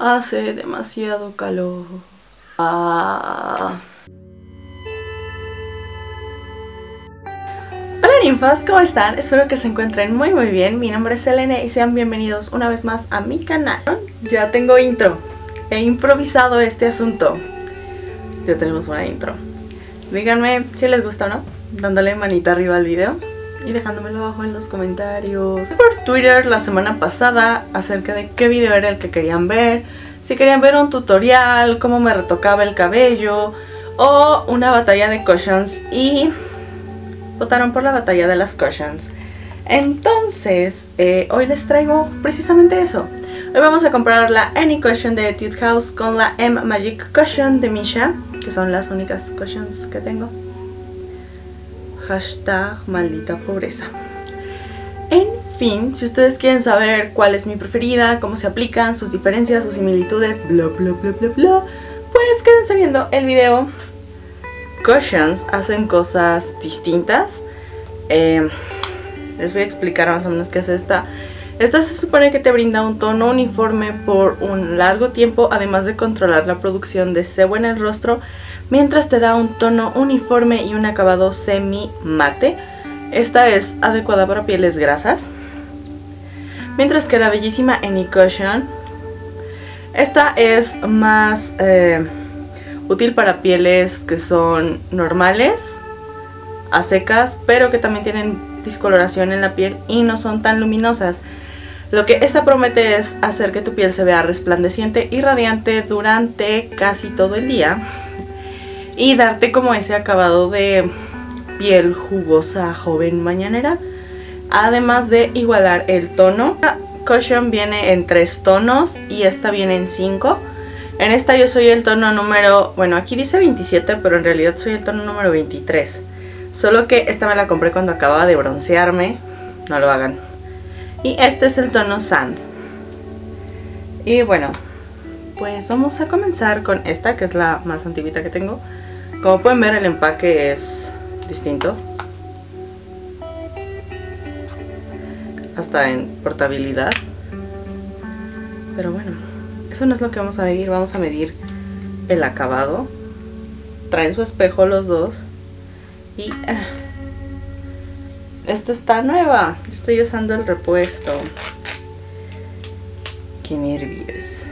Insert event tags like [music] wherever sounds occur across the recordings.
Hace demasiado calor. Ah. Hola ninfas, ¿cómo están? Espero que se encuentren muy muy bien. Mi nombre es Selene y sean bienvenidos una vez más a mi canal. Ya tengo intro. He improvisado este asunto. Ya tenemos una intro. Díganme si les gusta o no, dándole manita arriba al video y dejándomelo abajo en los comentarios. Por Twitter la semana pasada acerca de qué video era el que querían ver, si querían ver un tutorial, cómo me retocaba el cabello o una batalla de cushions y votaron por la batalla de las cushions. Entonces, eh, hoy les traigo precisamente eso. Hoy vamos a comprar la Any Cushion de Etude House con la M Magic Cushion de Misha, que son las únicas cushions que tengo hashtag maldita pobreza. En fin, si ustedes quieren saber cuál es mi preferida, cómo se aplican, sus diferencias, sus similitudes, bla bla bla bla bla, pues quédense viendo el video. Cushions hacen cosas distintas. Em, les voy a explicar más o menos qué es esta. Esta se supone que te brinda un tono uniforme por un largo tiempo, además de controlar la producción de sebo en el rostro mientras te da un tono uniforme y un acabado semi mate. Esta es adecuada para pieles grasas. Mientras que la bellísima Any Cushion, esta es más eh, útil para pieles que son normales, a secas, pero que también tienen discoloración en la piel y no son tan luminosas. Lo que esta promete es hacer que tu piel se vea resplandeciente y radiante durante casi todo el día y darte como ese acabado de piel jugosa joven mañanera. Además de igualar el tono cushion viene en tres tonos y esta viene en cinco. En esta yo soy el tono número bueno aquí dice 27 pero en realidad soy el tono número 23 solo que esta me la compré cuando acababa de broncearme. No lo hagan. Y este es el tono sand. Y bueno pues vamos a comenzar con esta que es la más antiguita que tengo como pueden ver el empaque es distinto. Hasta en portabilidad. Pero bueno, eso no es lo que vamos a medir. Vamos a medir el acabado. Traen su espejo los dos. Y... Ah, esta está nueva. Estoy usando el repuesto. Qué nervios.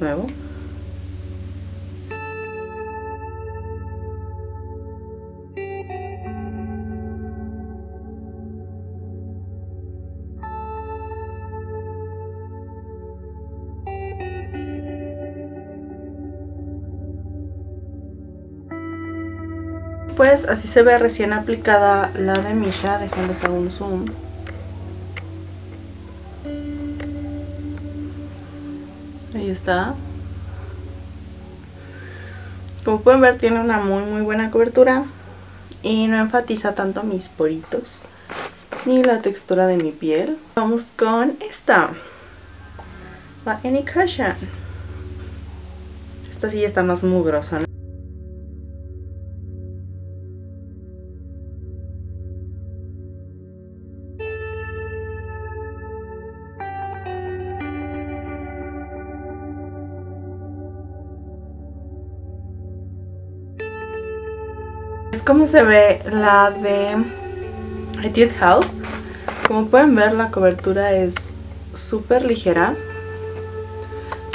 Nuevo. Pues así se ve recién aplicada la de Misha, déjenles hago un zoom. Ahí está. Como pueden ver tiene una muy muy buena cobertura y no enfatiza tanto mis poritos ni la textura de mi piel. Vamos con esta, la Any Cushion. Esta sí está más mugrosa, Es como se ve la de Etude House. Como pueden ver la cobertura es súper ligera.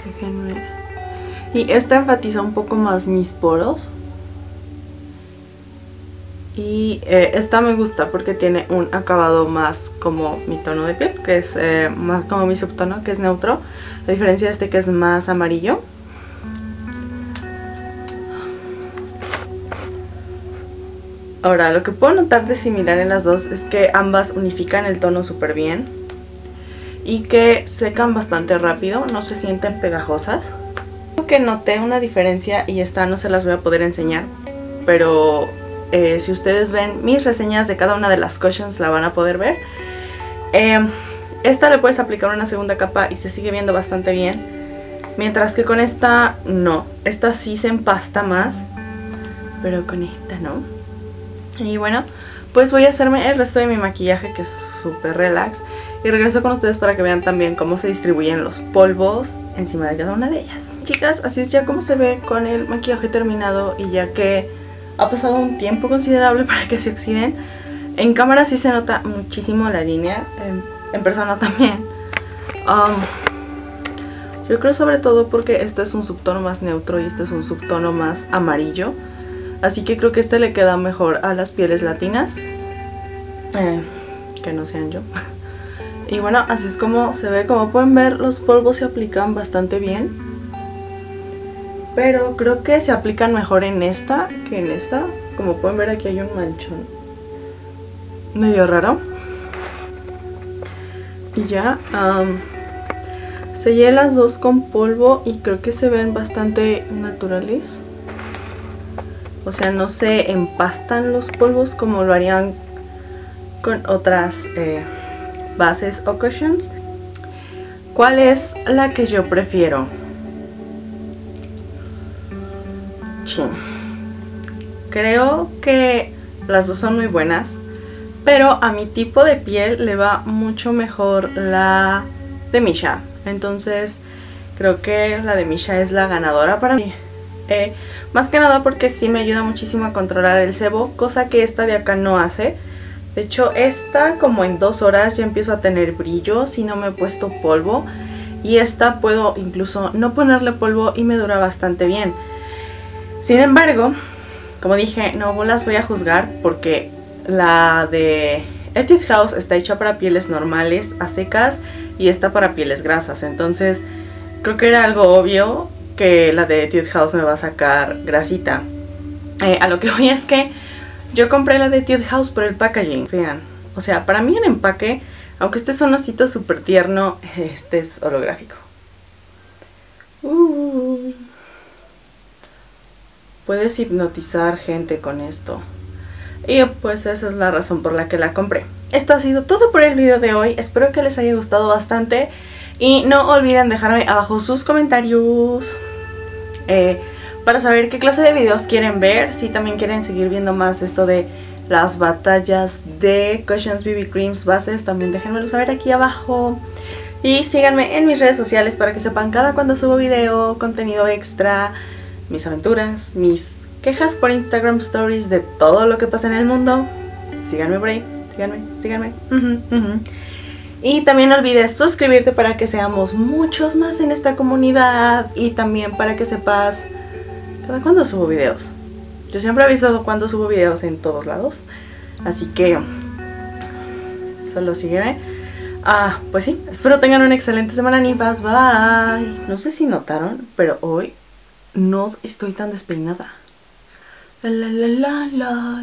Déjenme. Y esta enfatiza un poco más mis poros. Y eh, esta me gusta porque tiene un acabado más como mi tono de piel, que es eh, más como mi subtono, que es neutro. A diferencia de este que es más amarillo. Ahora, lo que puedo notar de similar en las dos es que ambas unifican el tono súper bien y que secan bastante rápido, no se sienten pegajosas. Creo que noté una diferencia y esta no se las voy a poder enseñar, pero eh, si ustedes ven mis reseñas de cada una de las cushions la van a poder ver. Em, esta le puedes aplicar una segunda capa y se sigue viendo bastante bien, mientras que con esta no, esta sí se empasta más, pero con esta no. Y bueno, pues voy a hacerme el resto de mi maquillaje que es súper relax y regreso con ustedes para que vean también cómo se distribuyen los polvos encima de cada una de ellas. Chicas, así es ya como se ve con el maquillaje terminado y ya que ha pasado un tiempo considerable [laughs] para que se oxiden. En cámara sí se nota muchísimo la línea, en, persona también. Um, yo creo sobre todo porque este es un subtono más neutro y este es un subtono más amarillo. Así que creo que este le queda mejor a las pieles latinas. Eh, que no sean yo. [laughs] Y bueno, así es como se ve. Como pueden ver, los polvos se aplican bastante bien. Pero creo que se aplican mejor en esta que en esta. Como pueden ver, aquí hay un manchón. Medio raro. Y ya, sellé las dos con polvo y creo que se ven bastante naturales. O sea, no se empastan los polvos como lo harían con otras... Eh, bases o cushions. ¿Cuál es la que yo prefiero? Creo que las dos son muy buenas, pero a mi tipo de piel le va mucho mejor la de Misha. Entonces creo que la de Misha es la ganadora para mí. Eh, más que nada porque sí me ayuda muchísimo a controlar el sebo, cosa que esta de acá no hace. De hecho, esta como en dos horas ya empiezo a tener brillo si no me he puesto polvo. Y esta puedo incluso no ponerle polvo y me dura bastante bien. Sin embargo, como dije, no las voy a juzgar porque la de Etude House está hecha para pieles normales, a secas, y esta para pieles grasas. Entonces, creo que era algo obvio que la de Etude House me va a sacar grasita. Eh, a lo que voy es que yo compré la de Etude House por el packaging, vean. O sea, para mí el empaque, aunque este es un osito súper tierno, este es holográfico. Puedes hipnotizar gente con esto. Y pues esa es la razón por la que la compré. Esto ha sido todo por el video de hoy. Espero que les haya gustado bastante. Y no olviden dejarme abajo sus comentarios. Eh, para saber qué clase de videos quieren ver, si también quieren seguir viendo más esto de las batallas de Cushions BB Creams bases, también déjenmelo saber aquí abajo. Y síganme en mis redes sociales para que sepan cada cuando subo video, contenido extra, mis aventuras, mis quejas por Instagram Stories de todo lo que pasa en el mundo. Síganme por ahí, síganme, síganme. Y también no olvides suscribirte para que seamos muchos más en esta comunidad y también para que sepas ¿Cada cuándo subo videos? Yo siempre he avisado cuando subo videos en todos lados. Así que solo sígueme. Ah, pues sí, espero tengan una excelente semana, ninfas. Bye. No sé si notaron, pero hoy no estoy tan despeinada. La la la la.